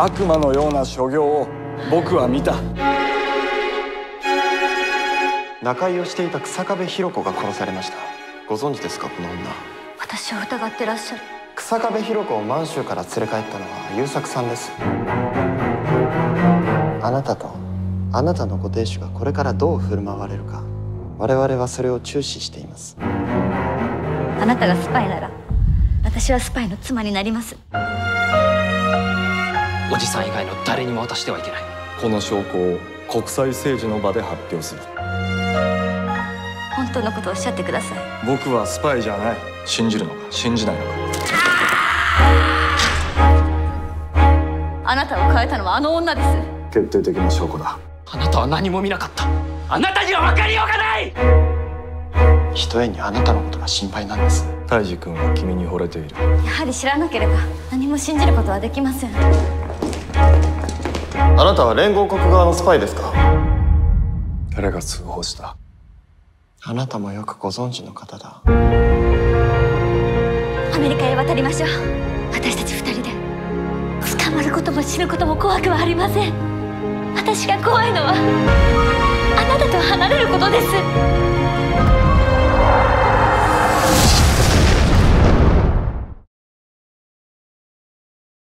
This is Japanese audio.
悪魔のような所業を僕は見た。仲居をしていた草壁弘子が殺されました。ご存知ですかこの女。私を疑ってらっしゃる。草壁弘子を満州から連れ帰ったのは優作さんです。あなたとあなたのご亭主がこれからどう振る舞われるか。我々はそれを注視しています。あなたがスパイなら私はスパイの妻になりますおじさん以外の誰にも渡してはいけない。この証拠を国際政治の場で発表する。本当のことをおっしゃってください。僕はスパイじゃない。信じるのか信じないのか。あなたを変えたのはあの女です。決定的な証拠だ。あなたは何も見なかった。あなたには分かりようがない。ひとえにあなたのことが心配なんです。泰治君は君に惚れている。やはり知らなければ何も信じることはできません。あなたは連合国側のスパイですか？誰が通報した？あなたもよくご存知の方だ。アメリカへ渡りましょう。私たち二人で。捕まることも死ぬことも怖くはありません。私が怖いのはあなたと離れることです